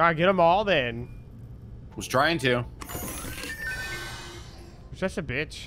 Alright, get them all then. Was trying to. Was Such a bitch.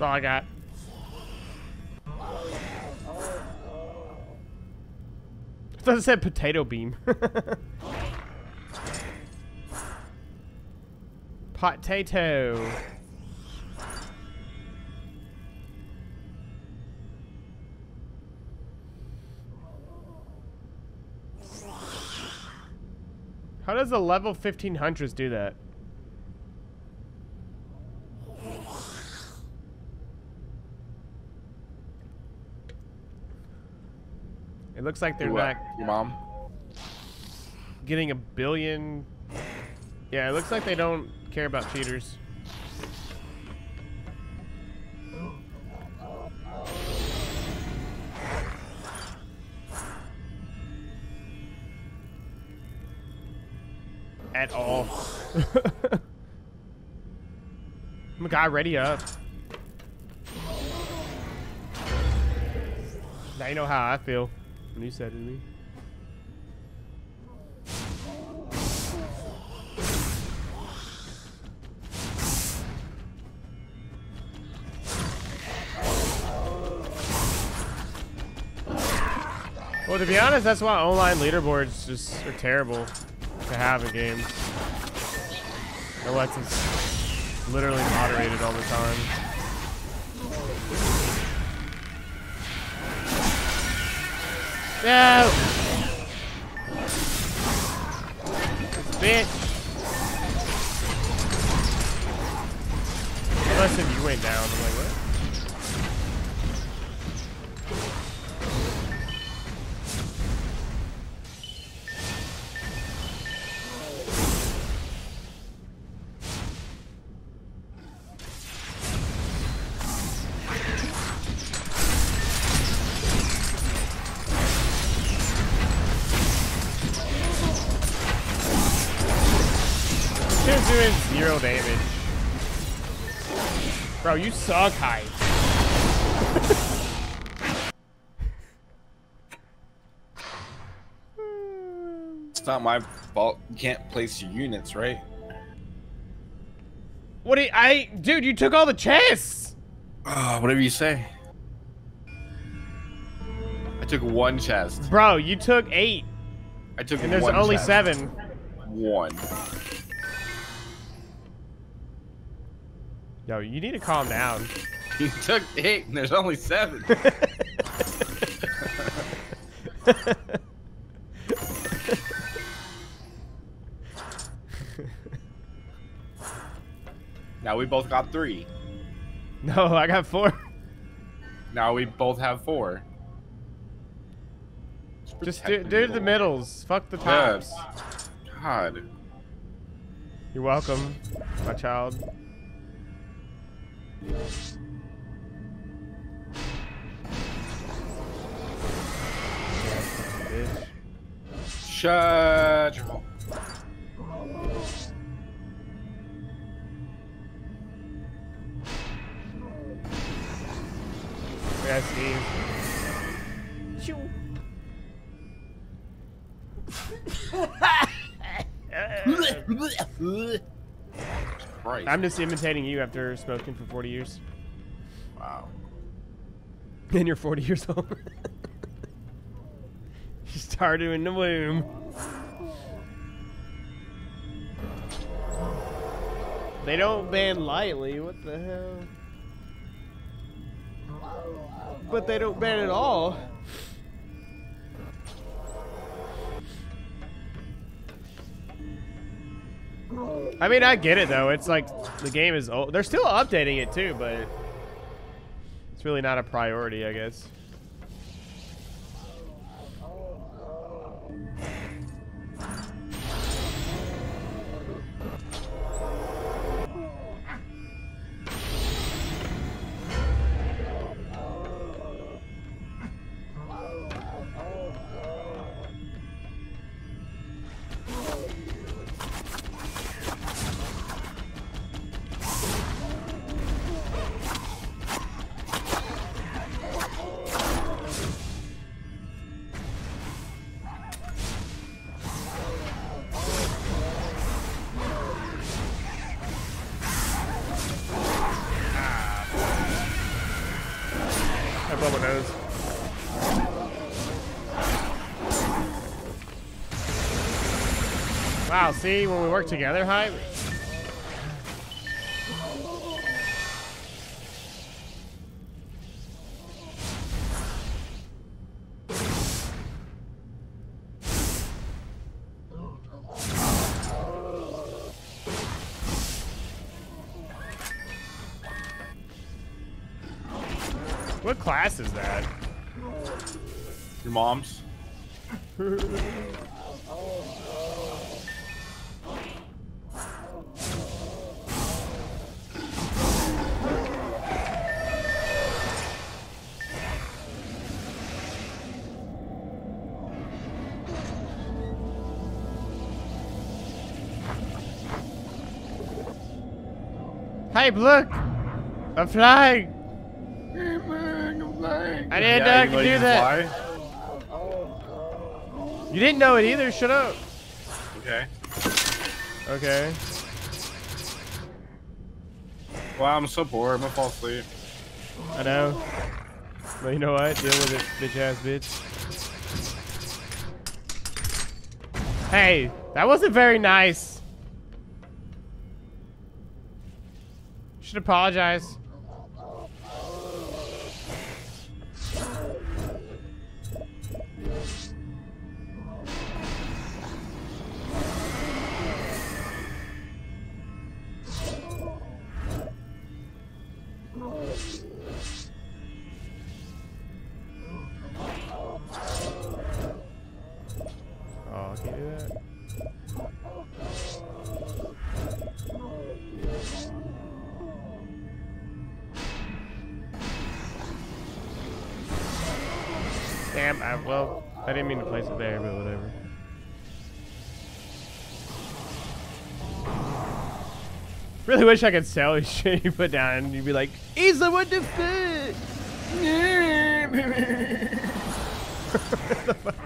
That's all I got. It said potato beam. Potato. How does the level 15 Huntress do that? It looks like they're Who, uh, not Your mom. getting a billion. Yeah, it looks like they don't care about cheaters. At all. I'm a guy ready up. Now you know how I feel when you said to me. Well, to be honest, that's why online leaderboards just are terrible to have in games. It's literally moderated all the time. No! Bitch! Unless if you went down, I'm like, what? Bro, you suck, Hyde. It's not my fault. You can't place your units, right? What do you, I, dude, you took all the chests! Uh, whatever you say. I took one chest. Bro, you took eight, I took and there's only chest. seven. One. Yo, you need to calm down. You took eight, and there's only seven. now we both got three. No, I got four. Now we both have four. Just do, do the middles. Fuck the tops. God. You're welcome, my child. Yeah, fucking bitch. Shut your hole. Yeah, Steve. Shoo. Christ. I'm just imitating you after smoking for 40 years. Wow. And you're 40 years old. you started in the womb. They don't ban lightly. What the hell? But they don't ban at all. I mean, I get it though. It's like the game is old. They're still updating it too, but it's really not a priority, I guess. See, when we work together, Hype? What class is that? Your mom's. Look! I'm flying! I didn't know I could do that. fly? You didn't know it either, shut up! Okay. Okay. Wow, I'm so bored. I'm gonna fall asleep. I know. But you know what? Deal with it, bitch ass bitch. Hey, that wasn't very nice. Should apologize. I really wish I could sell this shit you put down and you'd be like, Isa, what the fuck?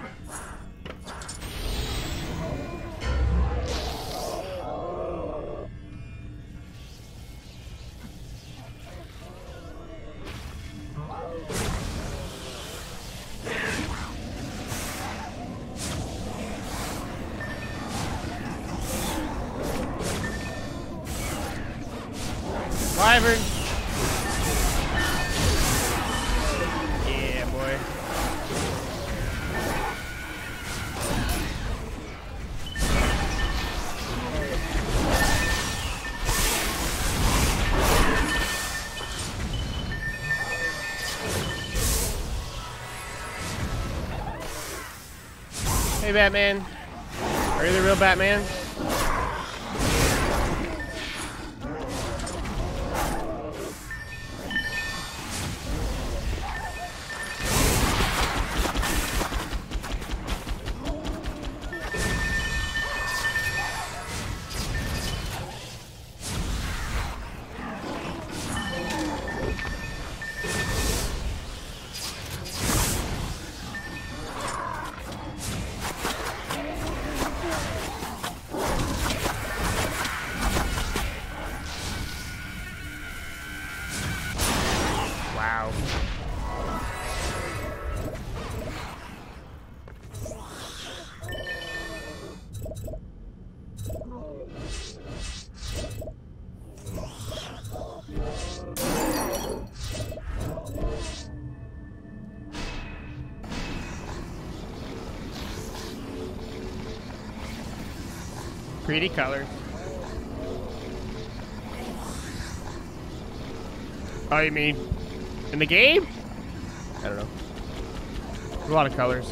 Batman. Are you the real Batman? Pretty colors. Oh, you mean in the game? I don't know. A lot of colors.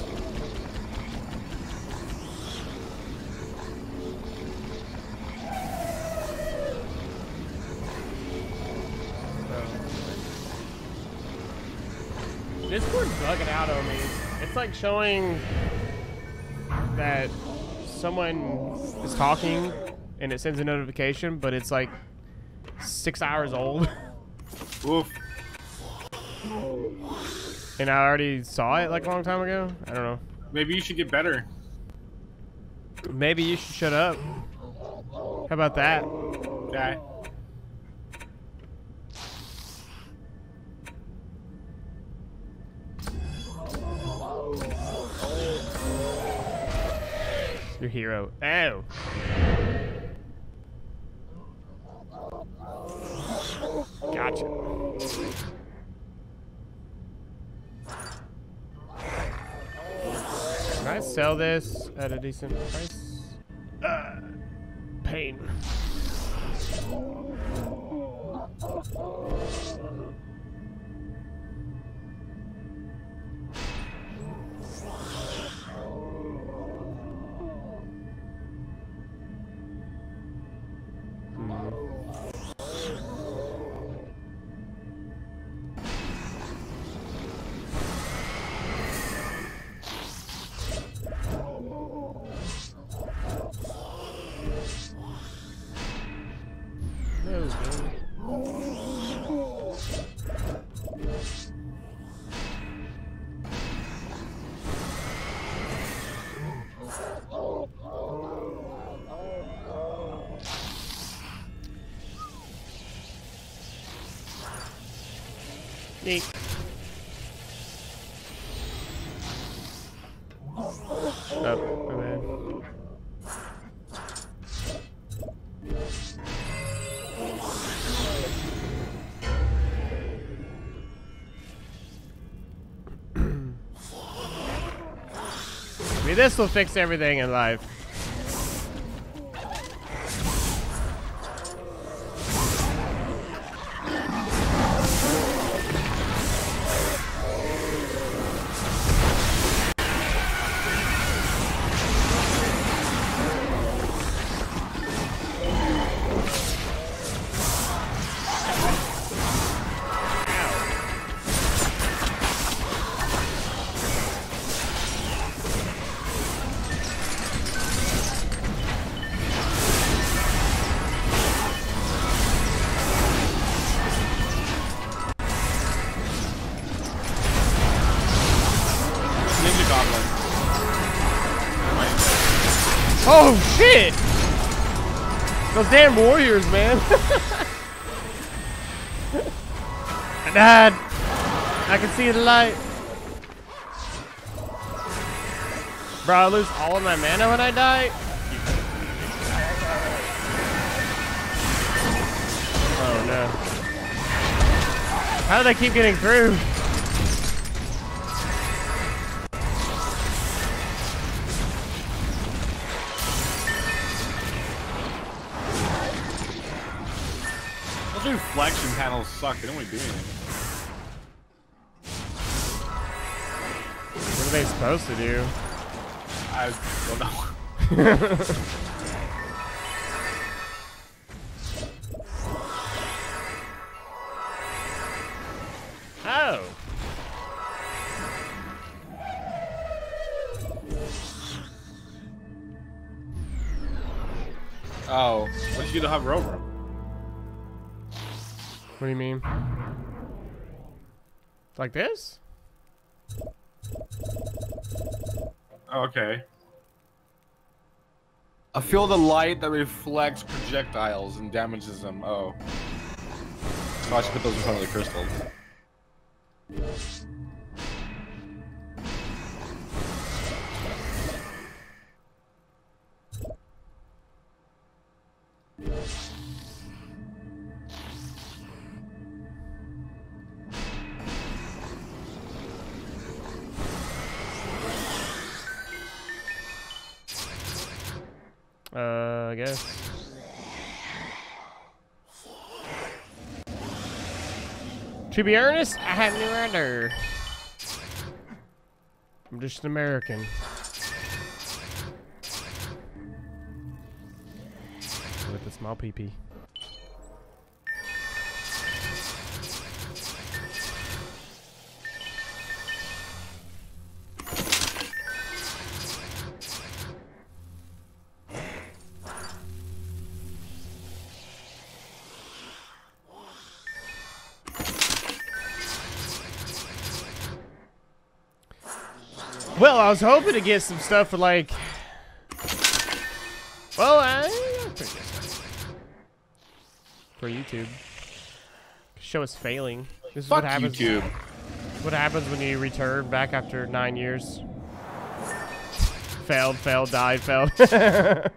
Discord's bugging out on me. It's like showing that someone is talking and it sends a notification, but it's like six hours old. Oof. and I already saw it like a long time ago. I don't know. Maybe you should get better. Maybe you should shut up. How about that? Okay. Your hero. Oh. Gotcha. Can I sell this at a decent price? Uh, pain. Neat. Oh. I mean, this will fix everything in life. Oh shit! Those damn warriors, man. I. I can see the light. Bro, I lose all of my mana when I die? Oh no. How did I keep getting through? Those reflection panels suck. They don't really do anything. What are they supposed to do? I don't know. Oh. Oh, what did you do to hover over? What do you mean? Like this? Okay. A field of light that reflects projectiles and damages them. Oh. So I should put those in front of the crystals. Uh, I guess. To be honest, I have no other. I'm just an American. With a small PP. Well, was hoping to get some stuff for like. Well, I pretty good stuff. for YouTube. Show us failing. This is Fuck what happens. YouTube. What happens when you return back after nine years? Failed, failed, died, failed.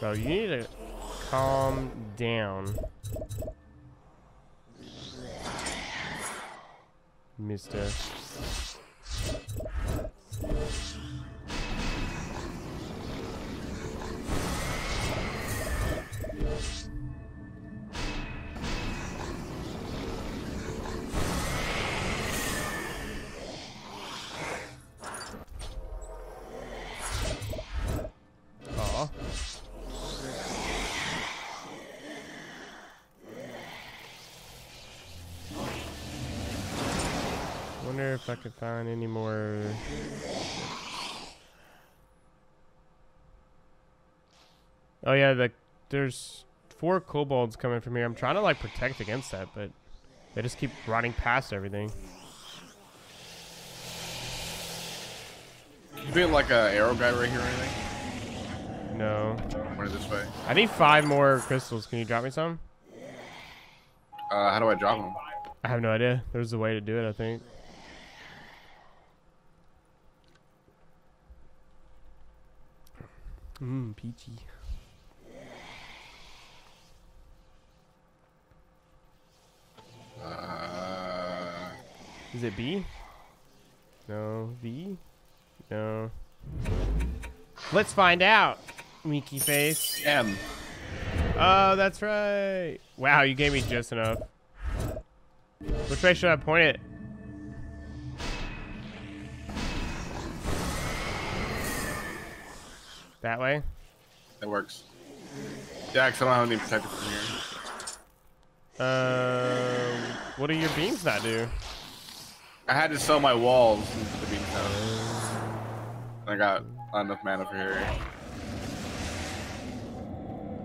Bro, you need to calm down. Mister. Find any more. Oh yeah, the there's four kobolds coming from here. I'm trying to like protect against that, but they just keep running past everything. You feel like a arrow guy right here or anything? No, this way. I need five more crystals. Can you drop me some? Uh, how do I drop them? I have no idea. There's a way to do it, I think. Mmm, peachy. Uh, Is it B? No. V? No. Let's find out, Mickey face. M. Oh, that's right. Wow, you gave me just enough. Which way should I point it? That way? That works. Yeah, 'cause I don't have any protector from here. Um, what do your beams not do? I had to sell my walls into the beam town. I got enough mana for here.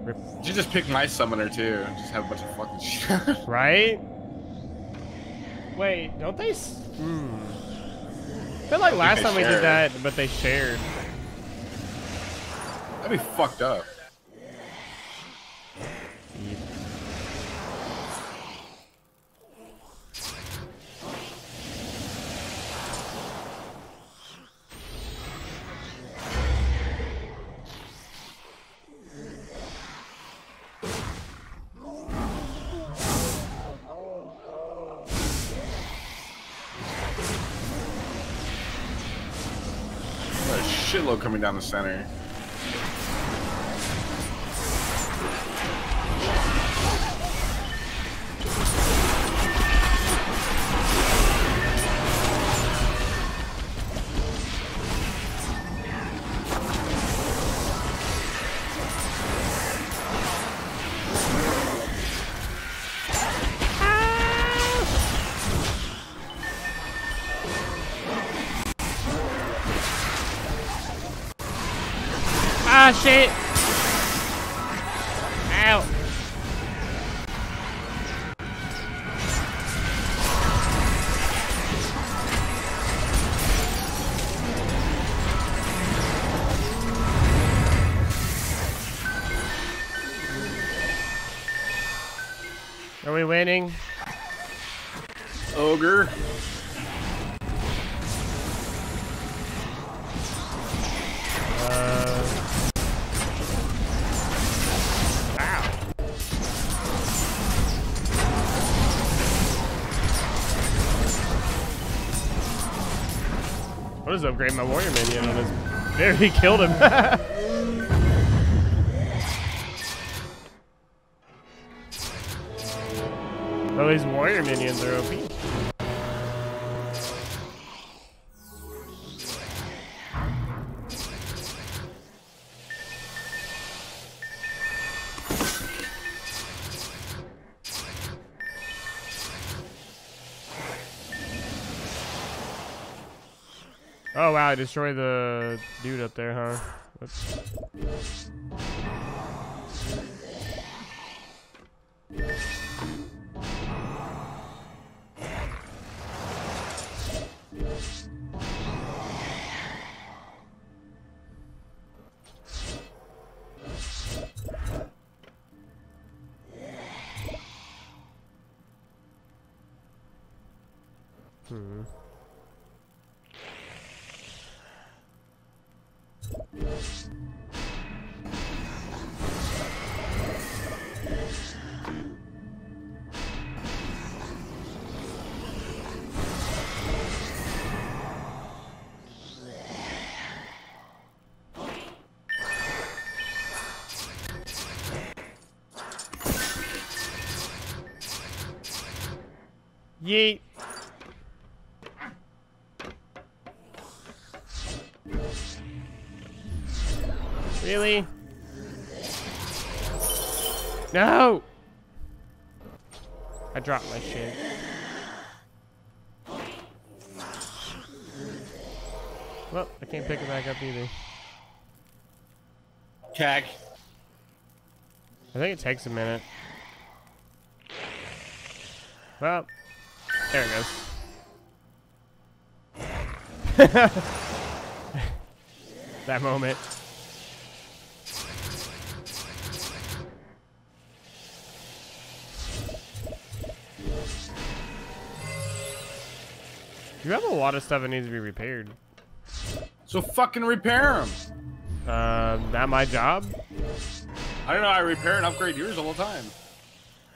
Rip. You just pick my summoner too. Just have a bunch of fucking shit. Right? Wait, don't they? s- Hmm. I feel like I last time we did that, but they shared. That'd be fucked up. Shitload coming down the center. Winning? Ogre. Uh. Ow. I'll just upgrade my warrior minion on this There, he killed him. I destroyed the dude up there, huh? Oops. Hmm. Yeet. Really? No! I dropped my shit. Well, I can't pick it back up either. Cack. I think it takes a minute. Well, there it goes. that moment. You have a lot of stuff that needs to be repaired. So fucking repair them. Uh, that my job? I don't know. I repair and upgrade yours all the time.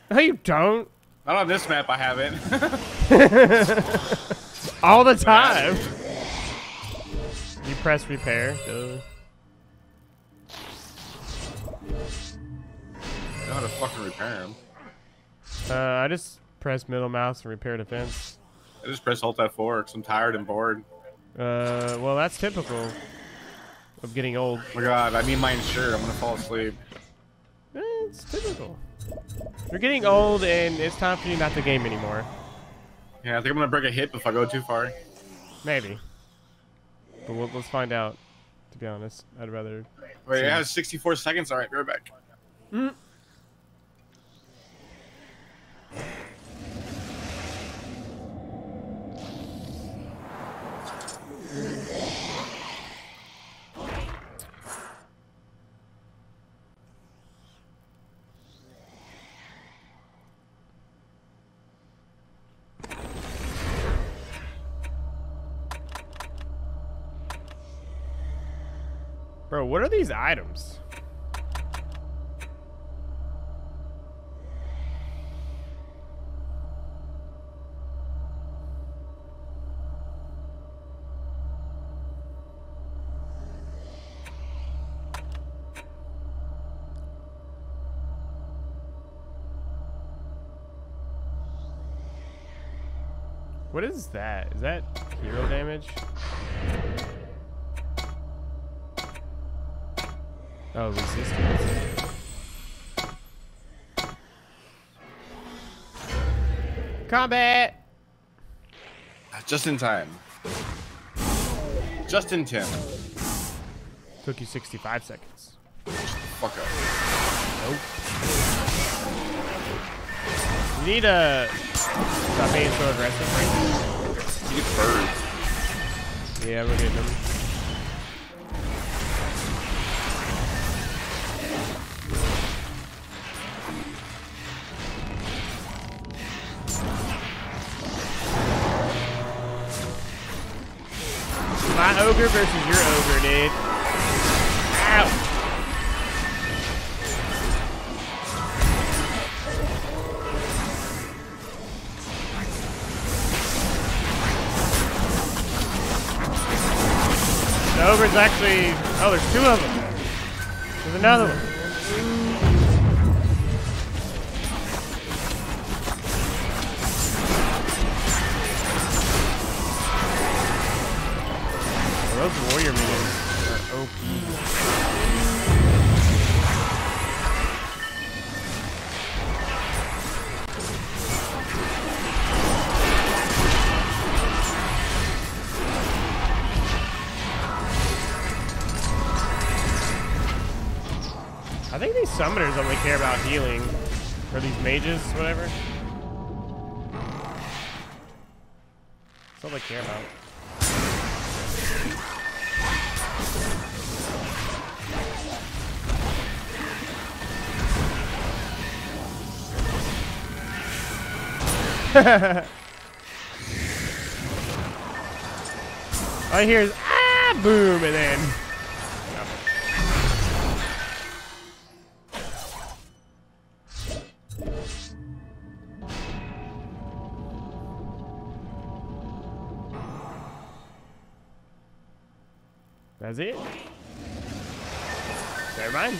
No, you don't. Not on this map. I haven't. All the time. You press repair. Duh. I know how to fucking repair them. Uh, I just press middle mouse and repair defense. I just press Alt F4 because I'm tired and bored. Uh, well, that's typical of getting old. Oh my god, I need my shirt. I'm gonna fall asleep. Eh, it's typical. You're getting old, and it's time for you not to game anymore. Yeah, I think I'm gonna break a hip if I go too far. Maybe. But we'll, let's find out. To be honest, I'd rather. Wait, it has 64 seconds. All right, be right back. Mm. What are these items? What is that? Is that hero damage? Oh, resistance. Combat! Just in time. Just in time. Took you 65 seconds. Fuck up. Nope. You need to stop being so aggressive right You get birds. now. Yeah, we're getting them. Ogre versus your ogre, dude. Ow! Nope. ogre's actually. Oh, there's two of them. There's another one. I think these summoners only care about healing. Or these mages, whatever. That's all they care about. I hear is ah boom and then That's it. Never mind.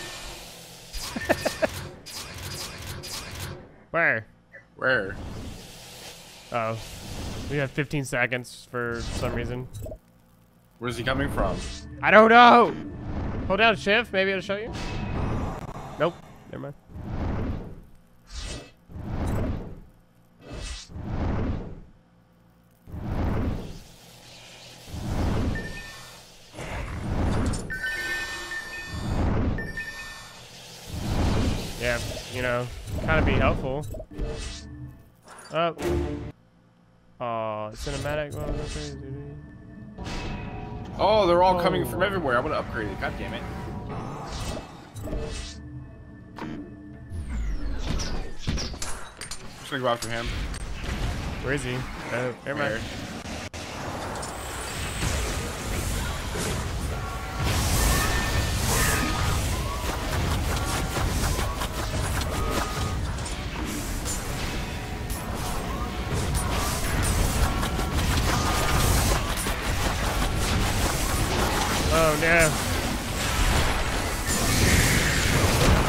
Where? Where? Oh. We have 15 seconds for some reason. Where's he coming from? I don't know. Hold down shift, maybe it'll show you. Nope. Never mind. Oh. Oh, cinematic. That's crazy. Oh, they're all coming Oh. from everywhere. I'm gonna upgrade it. God damn it. Just gonna go after him. Where is he? Oh, never mind. No.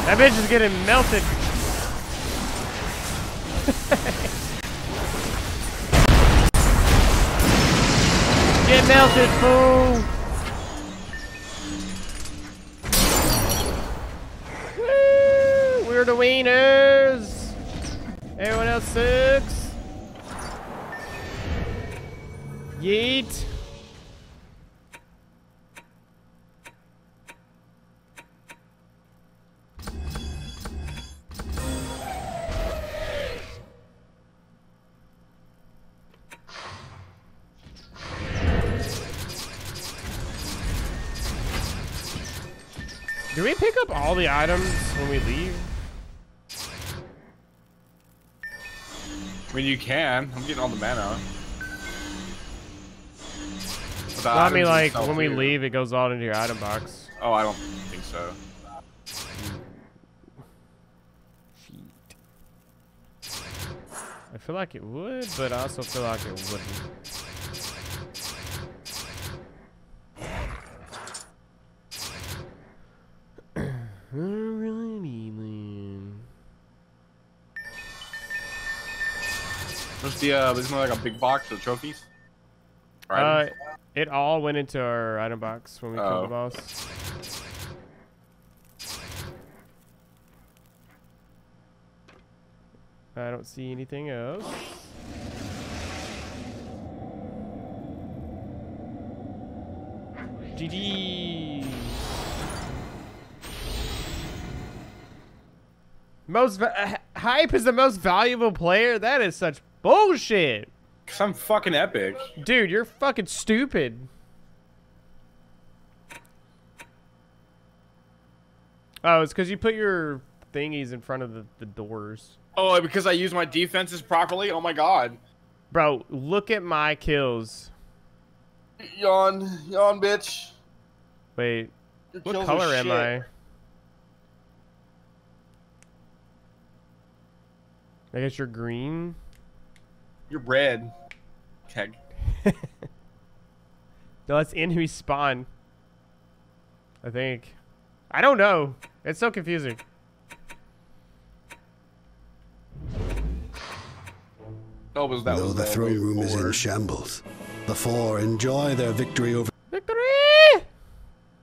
That bitch is getting melted. Get melted, fool! We're the wieners! Everyone else sucks. Yeet. Items when we leave? I mean, you can. I'm getting all the mana. But the I mean, like, when we do. leave, it goes all into your item box. Oh, I don't think so. I feel like it would, but I also feel like it wouldn't. There's the, uh, there's like a big box of trophies. Uh, it all went into our item box when we killed Oh. the boss. I don't see anything else. GG. Most uh, hype is the most valuable player. That is such bullshit, Cause I'm fucking epic. dude. You're fucking stupid. Oh, it's because you put your thingies in front of the, the doors. Oh, because I use my defenses properly? Oh my god. Bro, look at my kills. Yawn. Yawn, bitch. Wait, Your what color am. I? I guess you're green. You're red. Keg. No, that's in who spawn. I think. I don't know. It's so confusing. Oh, was that Though was the throne room is in shambles, the four enjoy their victory over